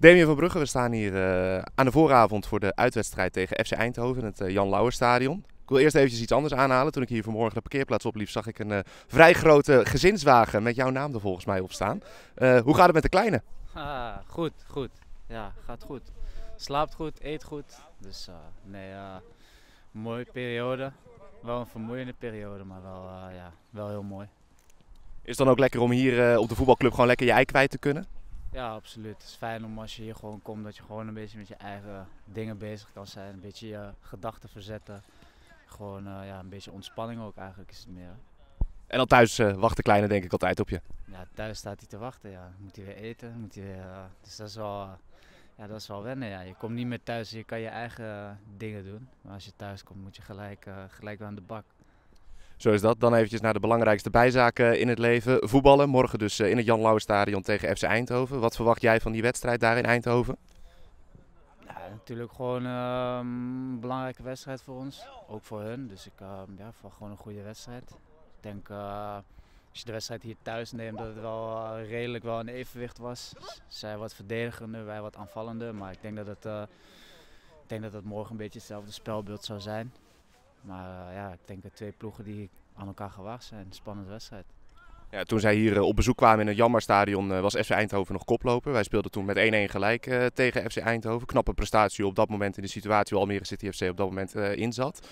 Damien van Brugge, we staan hier uh, aan de vooravond voor de uitwedstrijd tegen FC Eindhoven in het uh, Jan Lauwerstadion. Ik wil eerst even iets anders aanhalen. Toen ik hier vanmorgen de parkeerplaats opliep, zag ik een uh, vrij grote gezinswagen met jouw naam er volgens mij op staan. hoe gaat het met de kleine? Ah, goed, goed. Ja, gaat goed. Slaapt goed, eet goed. Dus nee, mooie periode. Wel een vermoeiende periode, maar wel, ja, wel heel mooi. Is het dan ook lekker om hier op de voetbalclub gewoon lekker je ei kwijt te kunnen? Ja, absoluut. Het is fijn om als je hier gewoon komt dat je gewoon een beetje met je eigen dingen bezig kan zijn. Een beetje je gedachten verzetten. Gewoon uh, ja, een beetje ontspanning ook eigenlijk is het meer. En dan thuis uh, wacht de kleine denk ik altijd op je? Ja, thuis staat hij te wachten. Ja. Moet hij weer eten. Moet hij weer, uh, dus dat is wel, ja, dat is wel wennen. Ja. Je komt niet meer thuis, je kan je eigen dingen doen. Maar als je thuis komt moet je gelijk, gelijk weer aan de bak. Zo is dat. Dan eventjes naar de belangrijkste bijzaken in het leven. Voetballen. Morgen dus eh, in het Jan Stadion tegen FC Eindhoven. Wat verwacht jij van die wedstrijd daar in Eindhoven? Natuurlijk gewoon uh, een belangrijke wedstrijd voor ons. Ook voor hun. Dus ik uh, ja, verwacht gewoon een goede wedstrijd. Ik denk uh, als je de wedstrijd hier thuis neemt dat het wel redelijk wel een evenwicht was. Zij wat verdedigender, wij wat aanvallender. Maar ik denk dat het, ik denk dat het morgen een beetje hetzelfde spelbeeld zou zijn. Maar uh, ja, ik denk dat twee ploegen die aan elkaar gewaagd zijn. Spannende wedstrijd. Ja, toen zij hier uh, op bezoek kwamen in het Jammerstadion uh, was FC Eindhoven nog koploper. Wij speelden toen met 1-1 gelijk tegen FC Eindhoven. Knappe prestatie op dat moment in de situatie waar Almere City FC op dat moment in zat.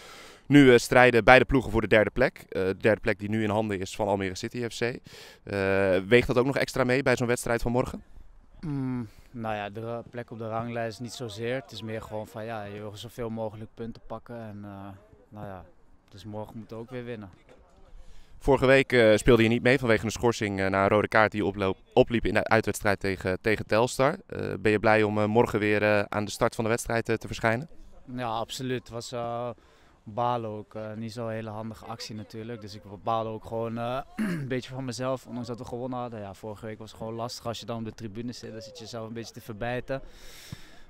Nu strijden beide ploegen voor de derde plek. de derde plek die nu in handen is van Almere City FC. weegt dat ook nog extra mee bij zo'n wedstrijd van morgen? Mm, nou ja, de plek op de ranglijst niet zozeer. Het is meer gewoon van ja, je wil zoveel mogelijk punten pakken. En nou ja, dus morgen moeten we ook weer winnen. Vorige week uh, speelde je niet mee vanwege een schorsing uh, na een rode kaart die oploop, opliep in de uitwedstrijd tegen, tegen Telstar. Uh, ben je blij om morgen weer aan de start van de wedstrijd te verschijnen? Ja, absoluut. Het was balen ook. niet zo'n hele handige actie natuurlijk. Dus ik baalde ook gewoon een beetje van mezelf, ondanks dat we gewonnen hadden. Ja, vorige week was het gewoon lastig als je dan op de tribune zit. Dan zit je zelf een beetje te verbijten.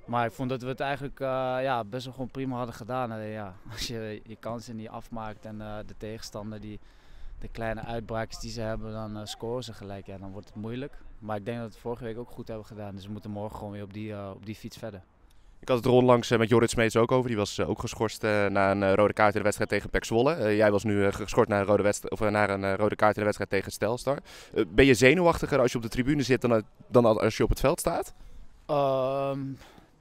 Maar ik vond dat we het eigenlijk uh, ja, best wel gewoon prima hadden gedaan. En, ja, als je je kansen niet afmaakt en uh, de tegenstander die de kleine uitbraakjes die ze hebben, dan uh, scoren ze gelijk. Ja, dan wordt het moeilijk. Maar ik denk dat we het vorige week ook goed hebben gedaan. Dus we moeten morgen gewoon weer op die, op die fiets verder. Ik had het er onlangs met Jorrit Smeets ook over. Die was ook geschorst na een rode kaart in de wedstrijd tegen Pek Zwolle. jij was nu geschorst naar een, rode of, naar een rode kaart in de wedstrijd tegen Stelstar. ben je zenuwachtiger als je op de tribune zit dan, dan als je op het veld staat? Ehm,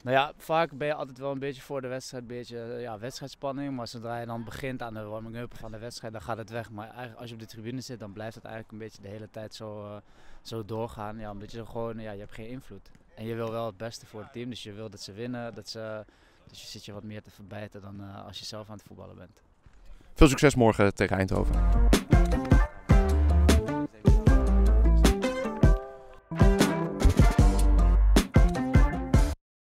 nou ja, vaak ben je altijd wel een beetje voor de wedstrijd, een beetje ja, wedstrijdspanning. Maar zodra je dan begint aan de warming-up van de wedstrijd, dan gaat het weg. Maar eigenlijk als je op de tribune zit, dan blijft het eigenlijk een beetje de hele tijd zo, uh, zo doorgaan. Ja, omdat je gewoon, ja, je hebt geen invloed. En je wil wel het beste voor het team, dus je wil dat ze winnen. Dat ze, dus je zit je wat meer te verbijten dan uh, als je zelf aan het voetballen bent. Veel succes morgen tegen Eindhoven.